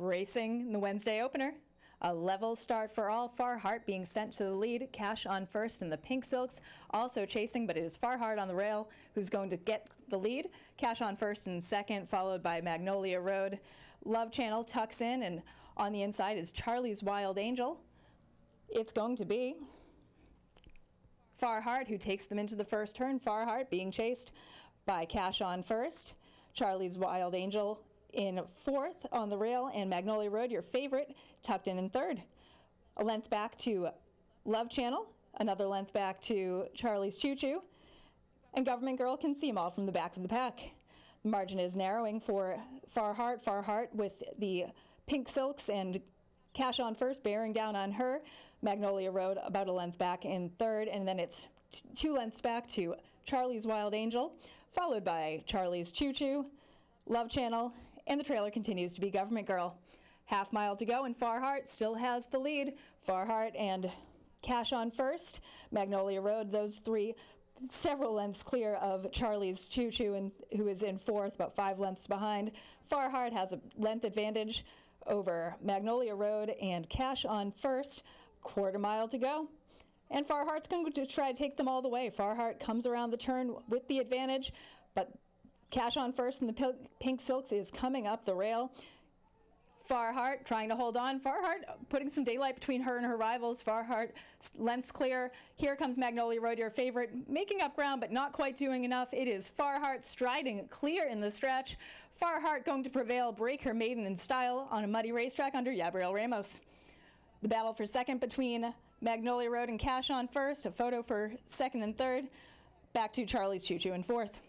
Racing in the Wednesday opener. A level start for all. Farhart being sent to the lead. Cash on first in the Pink Silks. Also chasing, but it is Farhart on the rail who's going to get the lead. Cash on first and second, followed by Magnolia Road. Love Channel tucks in, and on the inside is Charlie's Wild Angel. It's going to be Farhart who takes them into the first turn. Farhart being chased by Cash on first. Charlie's Wild Angel in fourth on the rail, and Magnolia Road, your favorite, tucked in in third. A length back to Love Channel, another length back to Charlie's Choo Choo, and Government Girl can see them all from the back of the pack. The margin is narrowing for Farhart, Farhart with the pink silks and Cash on first, bearing down on her. Magnolia Road about a length back in third, and then it's two lengths back to Charlie's Wild Angel, followed by Charlie's Choo Choo, Love Channel, and the trailer continues to be Government Girl. Half mile to go, and Farhart still has the lead. Farhart and Cash on first. Magnolia Road, those three several lengths clear of Charlie's Choo Choo, and who is in fourth, about five lengths behind. Farhart has a length advantage over Magnolia Road and Cash on first. Quarter mile to go. And Farhart's going to try to take them all the way. Farhart comes around the turn with the advantage, but Cash on first and the pink silks is coming up the rail. Farhart trying to hold on. Farhart putting some daylight between her and her rivals. Farhart lengths clear. Here comes Magnolia Road, your favorite, making up ground but not quite doing enough. It is Farhart striding clear in the stretch. Farhart going to prevail, break her maiden in style on a muddy racetrack under Gabriel Ramos. The battle for second between Magnolia Road and Cash on first. A photo for second and third. Back to Charlie's Choo Choo in fourth.